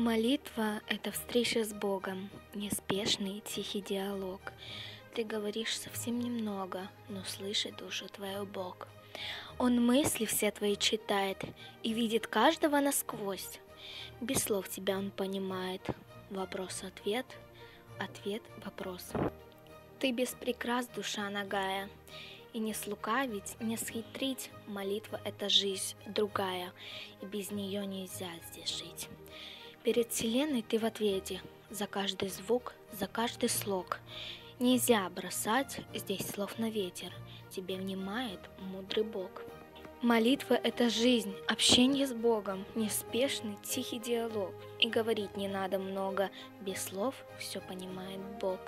Молитва – это встреча с Богом, неспешный тихий диалог. Ты говоришь совсем немного, но слышит душу твою Бог. Он мысли все твои читает и видит каждого насквозь. Без слов тебя он понимает. Вопрос-ответ, ответ-вопрос. Ты без прикрас, душа нагая, и не слукавить, не схитрить, молитва — это жизнь другая, и без нее нельзя здесь жить. Перед Вселенной ты в ответе за каждый звук, за каждый слог. Нельзя бросать здесь слов на ветер, тебе внимает мудрый Бог. Молитва – это жизнь, общение с Богом, неспешный, тихий диалог. И говорить не надо много, без слов все понимает Бог.